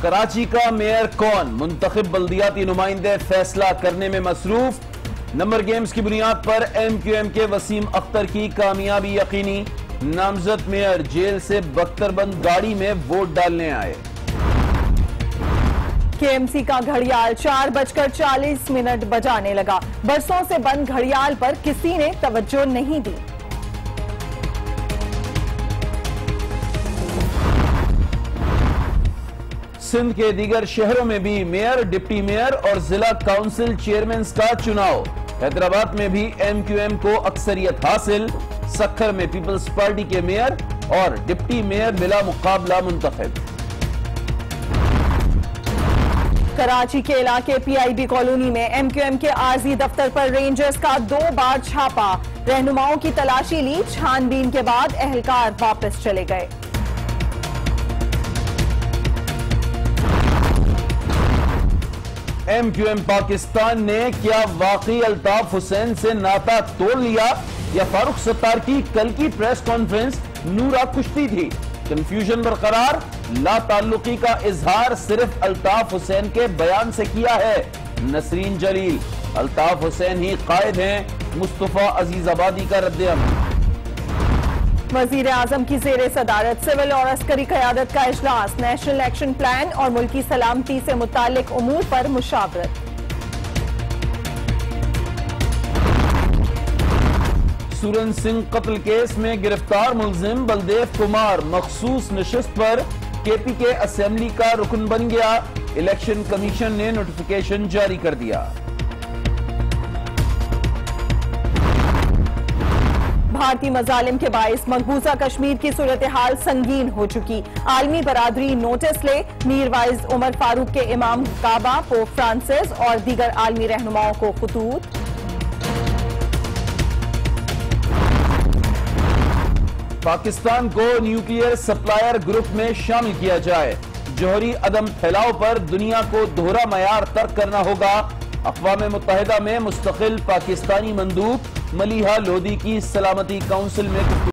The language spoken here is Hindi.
कराची का मेयर कौन? मुंतखब बल्दियाती नुमाइंदे फैसला करने में मसरूफ। नंबर गेम्स की बुनियाद पर एम क्यू एम के वसीम अख्तर की कामयाबी यकीनी। नामजद मेयर जेल से बख्तरबंद गाड़ी में वोट डालने आए। केएमसी का घड़ियाल चार बजकर चालीस मिनट बजाने लगा। बरसों से बंद घड़ियाल पर किसी ने तवज्जो नहीं दी। सिंध के दीगर शहरों में भी मेयर, डिप्टी मेयर और जिला काउंसिल चेयरमैन का चुनाव। हैदराबाद में भी एम क्यू एम को अक्सरियत हासिल, सखर में पीपल्स पार्टी के मेयर और डिप्टी मेयर मिला मुकाबला मुंतखब। कराची के इलाके पीआईबी कॉलोनी में एमक्यूएम के आरजी दफ्तर पर रेंजर्स का दो बार छापा। रहनुमाओं की तलाशी ली, छानबीन के बाद एहलकार वापस चले गए। एम क्यू एम पाकिस्तान ने क्या वाकई अल्ताफ हुसैन से नाता तोड़ लिया? या फारूक सत्तार की कल की प्रेस कॉन्फ्रेंस नूरा कुश्ती थी? कंफ्यूजन बरकरार ला ताल्लुकी का इजहार सिर्फ़ अल्ताफ हुसैन के बयान से किया है। नसरीन जलील, अल्ताफ हुसैन ही कायद हैं, मुस्तफ़ा अज़ीज़ आबादी का रद्द वज़ीर आज़म की जेर सदारत सिविल और अस्करी क्यादत का अजलास नेशनल एक्शन प्लान और मुल्की सलामती से मुतालिक अमूर पर मुशावरत। सुरन सिंह कत्ल केस में गिरफ़्तार मुलजिम बलदेव कुमार, मखसूस नशस्त पर केपी के असेंबली का रुकन बन गया। इलेक्शन कमीशन ने नोटिफिकेशन जारी कर दिया। भारतीय मजालिम के बायस मकबूजा कश्मीर की सूरत हाल संगीन हो चुकी। आलमी बरादरी नोटिस ले मीर वाइज उमर फारूक के इमाम काबा, पोप फ्रांसिस और दीगर आलमी रहनुमाओं को खतूत। पाकिस्तान को न्यूक्लियर सप्लायर ग्रुप में शामिल किया जाए। जोहरी अदम फैलाव पर दुनिया को दोहरा मैार तर्क करना होगा। अकवा मुतहदा में मुस्तकिल पाकिस्तानी मंदूक मलिहा लोधी की सलामती काउंसिल में